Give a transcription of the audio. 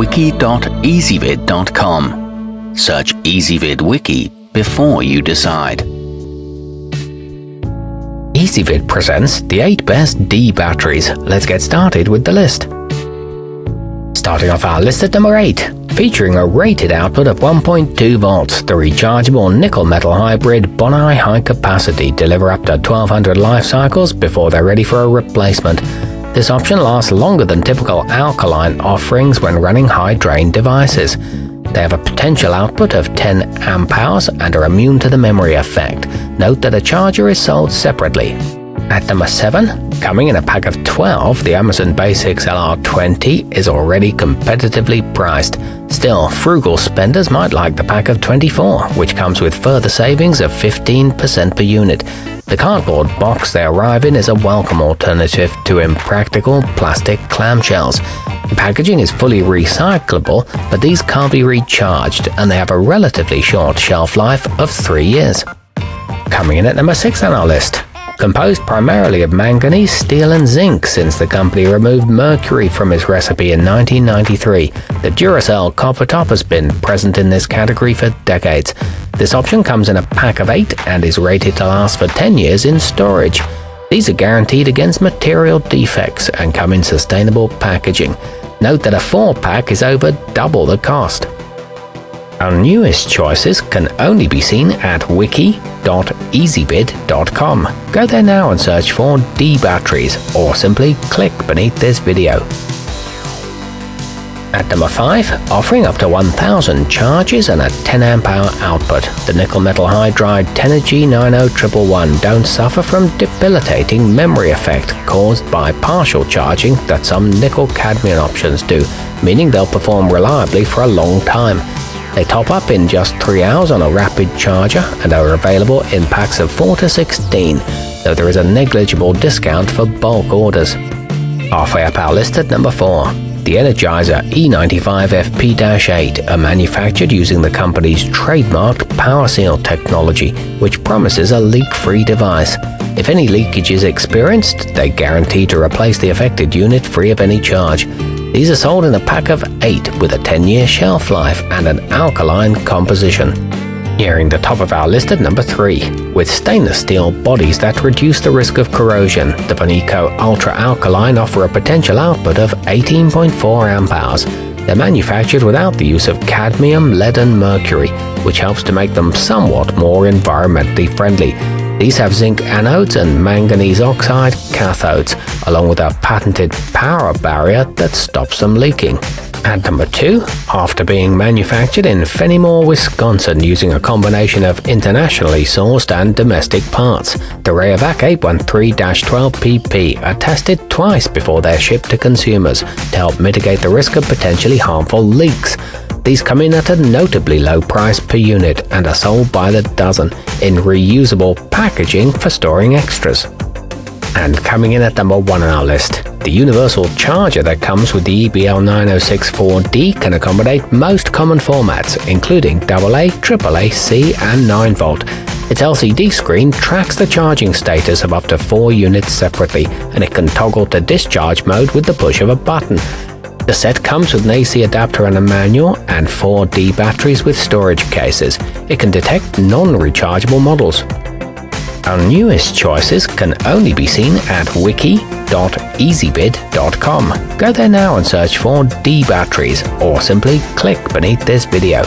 wiki.ezvid.com. Search Ezvid Wiki before you decide. Ezvid presents the 8 best D batteries. Let's get started with the list. Starting off our list at number 8, featuring a rated output of 1.2 volts, the rechargeable nickel metal hydride Bonai high capacity deliver up to 1200 life cycles before they're ready for a replacement. This option lasts longer than typical alkaline offerings when running high drain devices. They have a potential output of 10 amp hours and are immune to the memory effect. Note that a charger is sold separately. At number 7, coming in a pack of 12, the Amazon Basics LR20 is already competitively priced. Still, frugal spenders might like the pack of 24, which comes with further savings of 15% per unit. The cardboard box they arrive in is a welcome alternative to impractical plastic clamshells. The packaging is fully recyclable, but these can't be recharged and they have a relatively short shelf life of 3 years. Coming in at number 6 on our list, composed primarily of manganese, steel, and zinc since the company removed mercury from its recipe in 1993. The Duracell Coppertop has been present in this category for decades. This option comes in a pack of 8 and is rated to last for 10 years in storage. These are guaranteed against material defects and come in sustainable packaging. Note that a 4 pack is over double the cost. Our newest choices can only be seen at wiki.ezvid.com. Go there now and search for D batteries or simply click beneath this video. At number 5, offering up to 1000 charges and a 10 amp hour output, the nickel metal hydride Tenergy 90111 don't suffer from debilitating memory effect caused by partial charging that some nickel cadmium options do, meaning they'll perform reliably for a long time. They top up in just 3 hours on a rapid charger and are available in packs of 4 to 16, though there is a negligible discount for bulk orders. Halfway up our list at number 4. The Energizer E95 FP-8 are manufactured using the company's trademarked PowerSeal technology, which promises a leak-free device. If any leakage is experienced, they guarantee to replace the affected unit free of any charge. These are sold in a pack of 8 with a 10-year shelf life and an alkaline composition. Nearing the top of our list at number 3. With stainless steel bodies that reduce the risk of corrosion, the Voniko Ultra Alkaline offer a potential output of 18.4 amp hours. They're manufactured without the use of cadmium, lead and mercury, which helps to make them somewhat more environmentally friendly. These have zinc anodes and manganese oxide cathodes, along with a patented power barrier that stops them leaking. At number 2, after being manufactured in Fennimore, Wisconsin using a combination of internationally sourced and domestic parts, the Rayovac 813-12PP are tested twice before they're shipped to consumers to help mitigate the risk of potentially harmful leaks. These come in at a notably low price per unit and are sold by the dozen in reusable packaging for storing extras. And coming in at number one on our list, the universal charger that comes with the EBL 9064D can accommodate most common formats, including AA, AAA, C, and 9 volt. Its LCD screen tracks the charging status of up to 4 units separately, and it can toggle to discharge mode with the push of a button. The set comes with an AC adapter and a manual, and 4 D batteries with storage cases. It can detect non-rechargeable models. Our newest choices can only be seen at wiki.ezvid.com. Go there now and search for D batteries, or simply click beneath this video.